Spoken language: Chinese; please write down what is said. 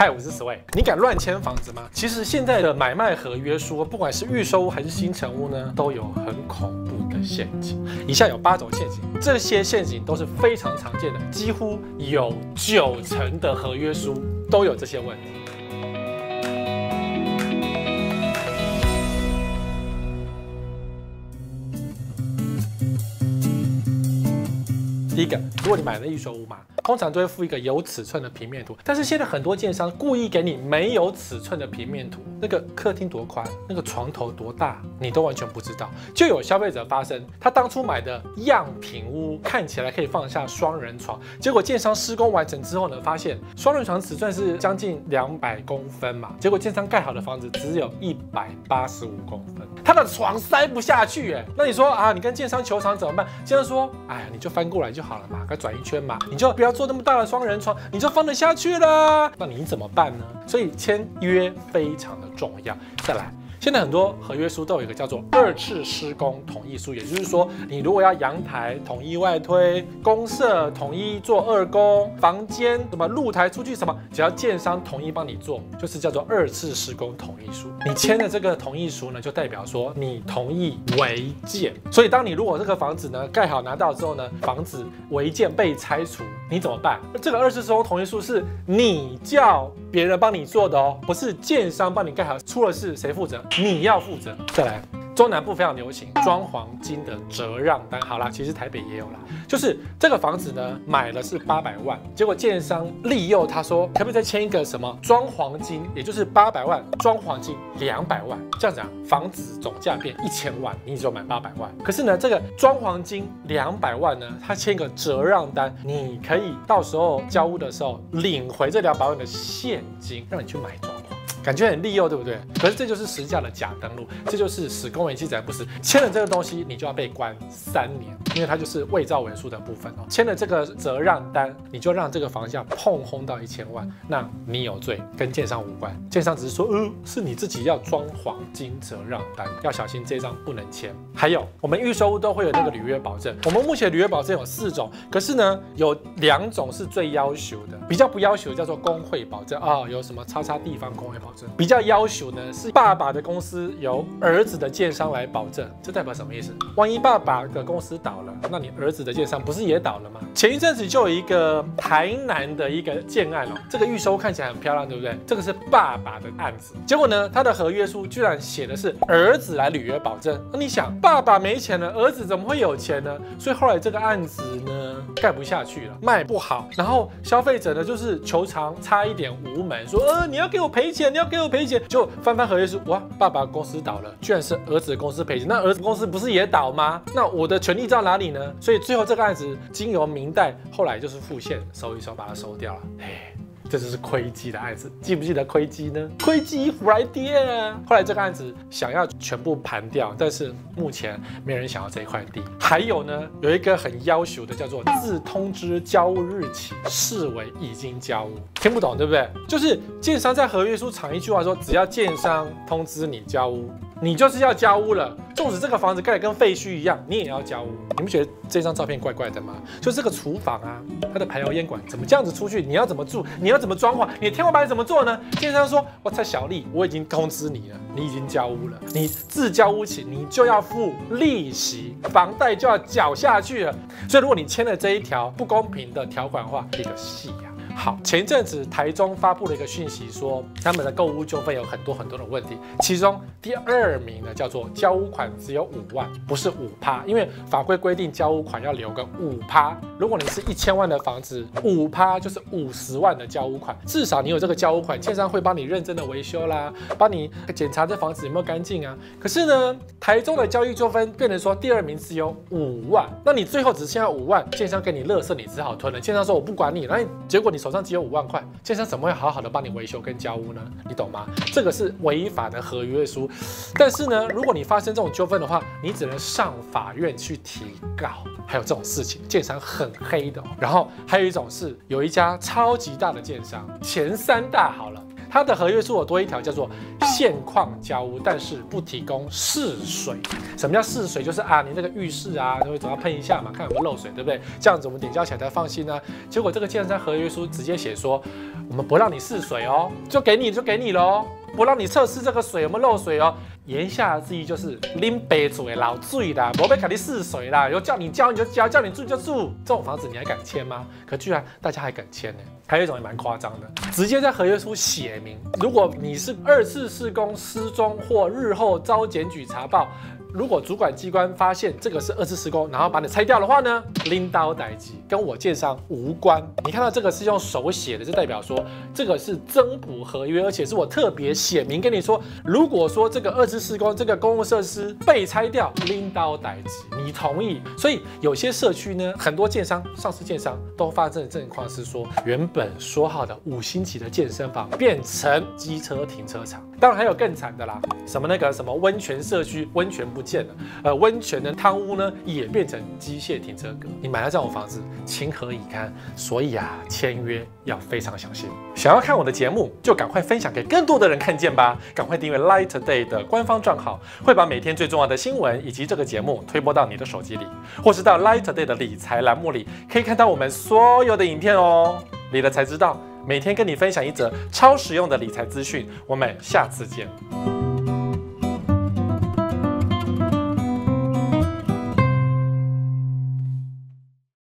嗨，我是 Sway。你敢乱签房子吗？其实现在的买卖合约书，不管是预售屋还是新成屋呢，都有很恐怖的陷阱。以下有八种陷阱，这些陷阱都是非常常见的，几乎有九成的合约书都有这些问题。第一个，如果你买了预售屋嘛，通常都会附一个有尺寸的平面图，但是现在很多建商故意给你没有尺寸的平面图，那个客厅多宽，那个床头多大，你都完全不知道。就有消费者发生，他当初买的样品屋看起来可以放下双人床，结果建商施工完成之后呢，发现双人床尺寸是将近两百公分嘛，结果建商盖好的房子只有一百八十五公分，他的床塞不下去哎，那你说啊，你跟建商求偿怎么办？建商说，哎呀，你就翻过来就好了嘛，该转一圈嘛，你就不要做那么大的双人床，你就放得下去了。那你怎么办呢？所以签约非常的重要。再来。现在很多合约书都有一个叫做二次施工同意书，也就是说，你如果要阳台统一外推，公社统一做二工，房间什么露台出去什么，只要建商同意帮你做，就是叫做二次施工同意书。你签的这个同意书呢，就代表说你同意违建。所以当你如果这个房子呢盖好拿到之后呢，房子违建被拆除，你怎么办？这个二次施工同意书是你叫别人帮你做的哦，不是建商帮你盖好，出了事谁负责？你要负责。再来，中南部非常流行装黄金的折让单。好啦，其实台北也有啦，就是这个房子呢买了是八百万，结果建商利诱他说，可不可以再签一个什么装黄金，也就是八百万，装黄金两百万，这样子啊，房子总价变一千万，你只有买八百万。可是呢，这个装黄金两百万呢，他签一个折让单，你可以到时候交屋的时候领回这两百万的现金，让你去买。感觉很利诱，对不对？可是这就是实价的假登录，这就是使公文记载不实。签了这个东西，你就要被关三年，因为它就是伪造文书的部分哦。签了这个折让单，你就让这个房价碰轰到一千万，那你有罪，跟建商无关。建商只是说，呃，是你自己要装黄金折让单，要小心这张不能签。还有，我们预售屋都会有那个履约保证，我们目前履约保证有四种，可是呢，有两种是最要求的，比较不要求叫做工会保证啊，有什么叉叉地方工会保证。比较要求呢，是爸爸的公司由儿子的建商来保证，这代表什么意思？万一爸爸的公司倒了，那你儿子的建商不是也倒了吗？前一阵子就有一个台南的一个建案哦，这个预收看起来很漂亮，对不对？这个是爸爸的案子，结果呢，他的合约书居然写的是儿子来履约保证。那你想，爸爸没钱了，儿子怎么会有钱呢？所以后来这个案子呢，盖不下去了，卖不好，然后消费者呢就是求偿差一点无门，说呃你要给我赔钱，你要。给我赔钱，就翻翻合约书，哇，爸爸公司倒了，居然是儿子的公司赔钱，那儿子公司不是也倒吗？那我的权利在哪里呢？所以最后这个案子经由明代，后来就是复现收一收，把它收掉了，嘿。这就是亏基的案子，记不记得亏基呢？亏基 Friday 后来这个案子想要全部盘掉，但是目前没人想要这一块地。还有呢，有一个很要求的，叫做自通知交屋日起视为已经交屋，听不懂对不对？就是建商在合约书藏一句话说，只要建商通知你交屋。你就是要交屋了，纵使这个房子盖得跟废墟一样，你也要交屋。你们觉得这张照片怪怪的吗？就这个厨房啊，它的排油烟管怎么这样子出去？你要怎么住？你要怎么装潢？你的天花板怎么做呢？建商说：“我猜小丽，我已经通知你了，你已经交屋了，你自交屋起，你就要付利息，房贷就要缴下去了。所以如果你签了这一条不公平的条款的话，一个戏呀。”好，前一阵子台中发布了一个讯息，说他们的购物纠纷有很多很多的问题，其中第二名呢叫做交屋款只有五万，不是五趴，因为法规规定交屋款要留个五趴。如果你是一千万的房子，五趴就是五十万的交屋款，至少你有这个交屋款，建商会帮你认真的维修啦，帮你检查这房子有没有干净啊。可是呢，台中的交易纠纷变成说第二名只有五万，那你最后只剩下五万，建商给你乐色，你只好吞了。建商说我不管你，那结果你手手上只有五万块，建商怎么会好好的帮你维修跟交屋呢？你懂吗？这个是违法的合约书。但是呢，如果你发生这种纠纷的话，你只能上法院去提告。还有这种事情，建商很黑的。然后还有一种是，有一家超级大的建商，前三大好了。它的合约书有多一条，叫做现况交屋，但是不提供试水。什么叫试水？就是啊，你那个浴室啊，你会总要喷一下嘛，看有没有漏水，对不对？这样子我们点交起来才放心呢。结果这个建商合约书直接写说，我们不让你试水哦，就给你就给你喽，不让你测试这个水有没有漏水哦。言下之意就是拎杯子老醉啦，我被肯定试水啦，有叫你交你就交，叫你住就住。这种房子你还敢签吗？可居然大家还敢签呢？还有一种也蛮夸张的，直接在合约书写明，如果你是二次施工失踪或日后遭检举查报。如果主管机关发现这个是二次施工，然后把你拆掉的话呢，拎刀逮鸡，跟我建商无关。你看到这个是用手写的，就代表说这个是增补合约，而且是我特别写明跟你说，如果说这个二次施工这个公共设施被拆掉，拎刀逮鸡，你同意？所以有些社区呢，很多建商、上市建商都发生的情况是说，原本说好的五星级的健身房变成机车停车场。当然还有更惨的啦，什么那个什么温泉社区，温泉不见了，呃，温泉的汤屋呢也变成机械停车格。你买了这种房子，情何以堪？所以啊，签约要非常小心。想要看我的节目，就赶快分享给更多的人看见吧！赶快订阅 Light Day 的官方账号，会把每天最重要的新闻以及这个节目推播到你的手机里，或是到 Light Day 的理财栏目里，可以看到我们所有的影片哦。理了才知道。每天跟你分享一则超实用的理财资讯，我们下次见。